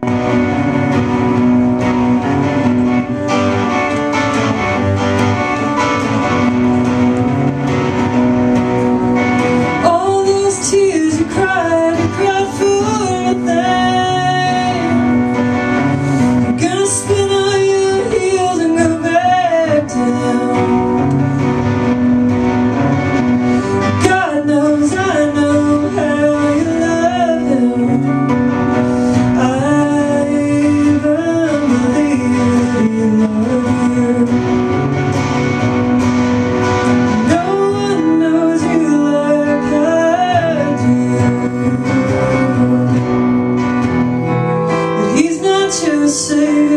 to say